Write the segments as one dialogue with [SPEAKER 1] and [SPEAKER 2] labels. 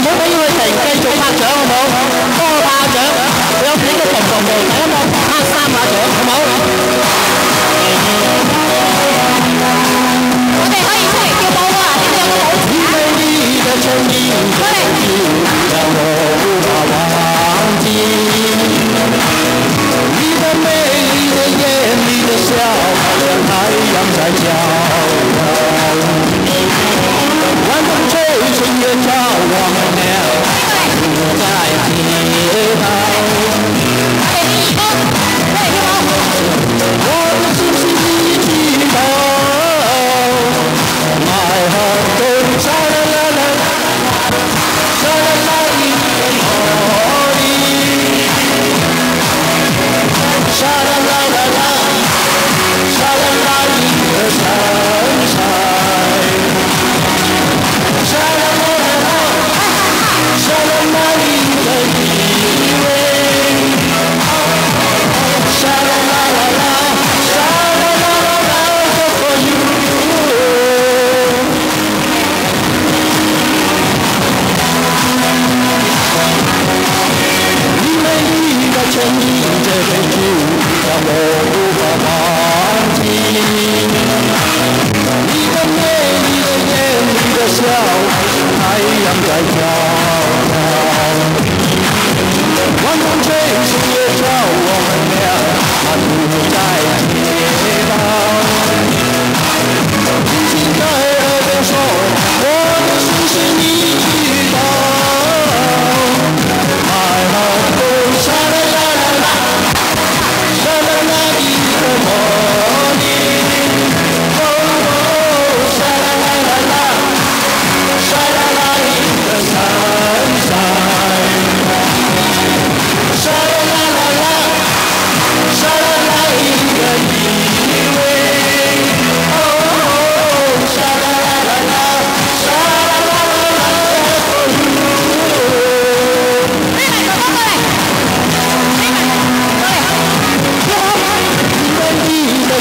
[SPEAKER 1] 唔好俾佢停，继续拍掌好好？多拍掌，有几多重复嘅，第一个拍三下掌好好？
[SPEAKER 2] 我哋可以叫保啊！呢度有
[SPEAKER 1] 个保让我
[SPEAKER 2] 哋。myself, I am thy One more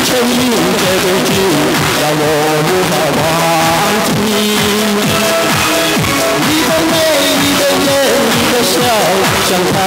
[SPEAKER 2] 甜
[SPEAKER 1] 蜜的回忆，让我无法忘记。你的美丽的眼睛，一个